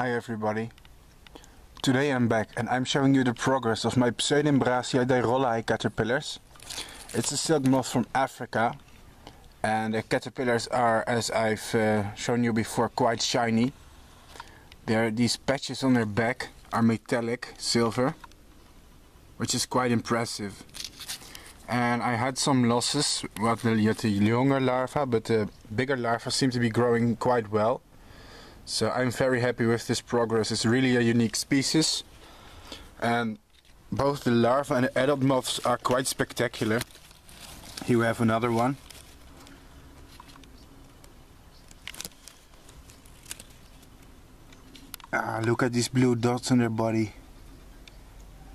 Hi everybody. Today I'm back and I'm showing you the progress of my Pseudimbrasia deyrollei caterpillars. It's a silk moth from Africa and the caterpillars are, as I've uh, shown you before, quite shiny. There, these patches on their back are metallic silver, which is quite impressive. And I had some losses with the, the younger larvae, but the bigger larvae seem to be growing quite well. So I'm very happy with this progress. It's really a unique species. And both the larva and the adult moths are quite spectacular. Here we have another one. Ah, look at these blue dots on their body.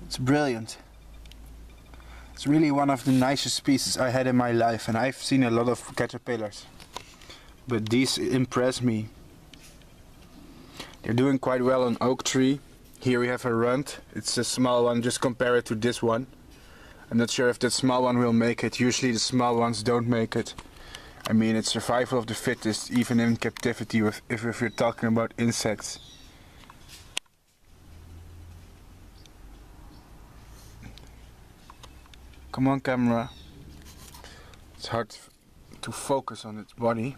It's brilliant. It's really one of the nicest species I had in my life and I've seen a lot of caterpillars. But these impress me. They're doing quite well on oak tree. Here we have a runt. It's a small one, just compare it to this one. I'm not sure if that small one will make it. Usually the small ones don't make it. I mean, it's survival of the fittest, even in captivity, with, if, if you're talking about insects. Come on camera. It's hard to focus on its body.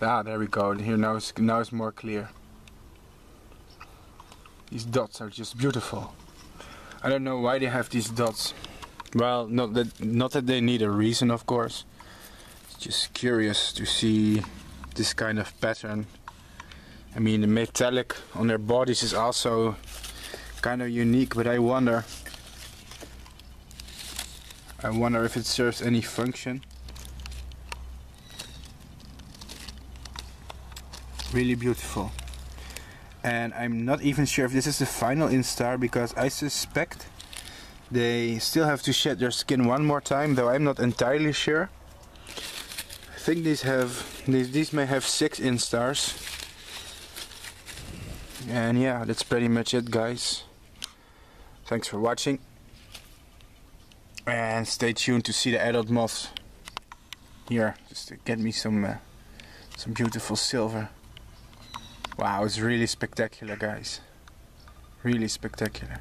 Ah, there we go. Here now it's, now it's more clear. These dots are just beautiful. I don't know why they have these dots. Well, not that not that they need a reason, of course. It's just curious to see this kind of pattern. I mean, the metallic on their bodies is also kind of unique, but I wonder. I wonder if it serves any function. Really beautiful. And I'm not even sure if this is the final instar because I suspect they still have to shed their skin one more time though I'm not entirely sure. I think these have these, these may have six instars. And yeah that's pretty much it guys. Thanks for watching. And stay tuned to see the adult moths here just to get me some uh, some beautiful silver Wow, it's really spectacular guys. Really spectacular.